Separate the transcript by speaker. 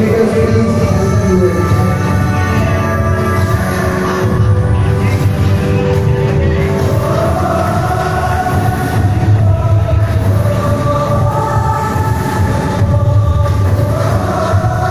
Speaker 1: Take us.